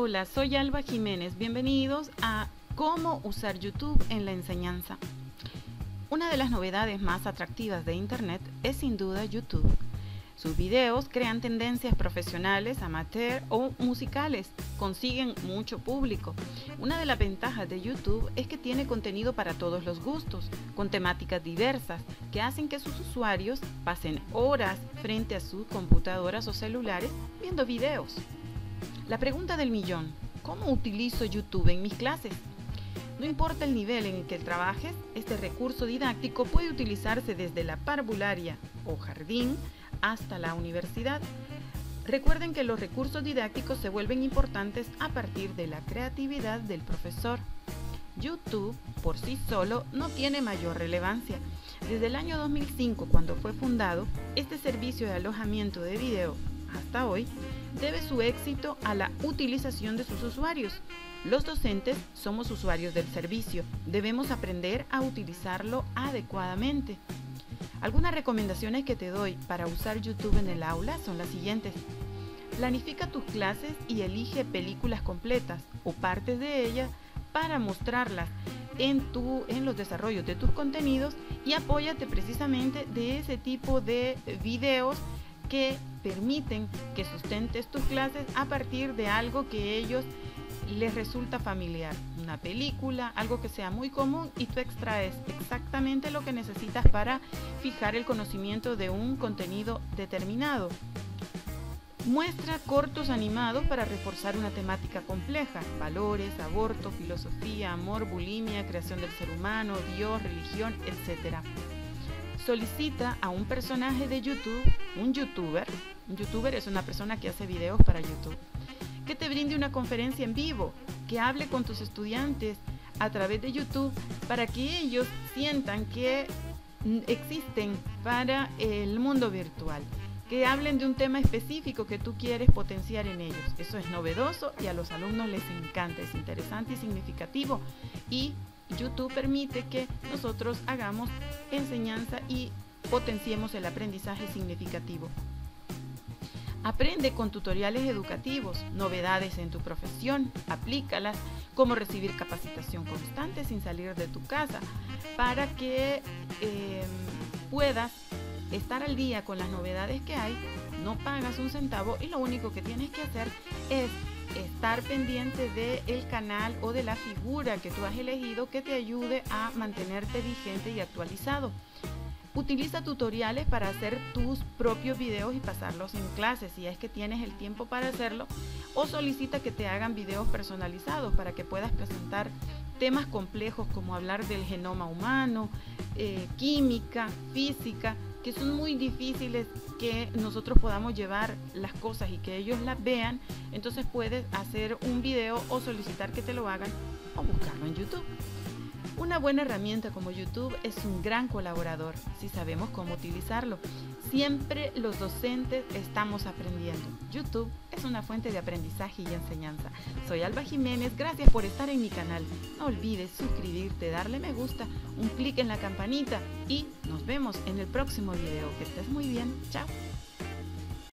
Hola, soy Alba Jiménez. Bienvenidos a Cómo usar YouTube en la enseñanza. Una de las novedades más atractivas de Internet es sin duda YouTube. Sus videos crean tendencias profesionales, amateur o musicales. Consiguen mucho público. Una de las ventajas de YouTube es que tiene contenido para todos los gustos, con temáticas diversas, que hacen que sus usuarios pasen horas frente a sus computadoras o celulares viendo videos. La pregunta del millón, ¿cómo utilizo YouTube en mis clases? No importa el nivel en el que trabajes, este recurso didáctico puede utilizarse desde la parvularia o jardín hasta la universidad. Recuerden que los recursos didácticos se vuelven importantes a partir de la creatividad del profesor. YouTube por sí solo no tiene mayor relevancia. Desde el año 2005, cuando fue fundado, este servicio de alojamiento de video hasta hoy debe su éxito a la utilización de sus usuarios. Los docentes somos usuarios del servicio, debemos aprender a utilizarlo adecuadamente. Algunas recomendaciones que te doy para usar YouTube en el aula son las siguientes. Planifica tus clases y elige películas completas o partes de ellas para mostrarlas en, en los desarrollos de tus contenidos y apóyate precisamente de ese tipo de videos que permiten que sustentes tus clases a partir de algo que ellos les resulta familiar. Una película, algo que sea muy común y tú extraes exactamente lo que necesitas para fijar el conocimiento de un contenido determinado. Muestra cortos animados para reforzar una temática compleja, valores, aborto, filosofía, amor, bulimia, creación del ser humano, Dios, religión, etc solicita a un personaje de YouTube, un youtuber, un youtuber es una persona que hace videos para YouTube, que te brinde una conferencia en vivo, que hable con tus estudiantes a través de YouTube para que ellos sientan que existen para el mundo virtual, que hablen de un tema específico que tú quieres potenciar en ellos. Eso es novedoso y a los alumnos les encanta, es interesante y significativo. Y YouTube permite que nosotros hagamos enseñanza y potenciemos el aprendizaje significativo. Aprende con tutoriales educativos, novedades en tu profesión, aplícalas, cómo recibir capacitación constante sin salir de tu casa, para que em, puedas estar al día con las novedades que hay, no pagas un centavo y lo único que tienes que hacer es estar pendiente del canal o de la figura que tú has elegido que te ayude a mantenerte vigente y actualizado. Utiliza tutoriales para hacer tus propios videos y pasarlos en clases si es que tienes el tiempo para hacerlo o solicita que te hagan videos personalizados para que puedas presentar temas complejos como hablar del genoma humano, eh, química, física, que son muy difíciles que nosotros podamos llevar las cosas y que ellos las vean, entonces puedes hacer un video o solicitar que te lo hagan o buscarlo en YouTube. Una buena herramienta como YouTube es un gran colaborador si sabemos cómo utilizarlo. Siempre los docentes estamos aprendiendo. YouTube es una fuente de aprendizaje y enseñanza. Soy Alba Jiménez, gracias por estar en mi canal. No olvides suscribirte, darle me gusta, un clic en la campanita y nos vemos en el próximo video. Que estés muy bien. Chao.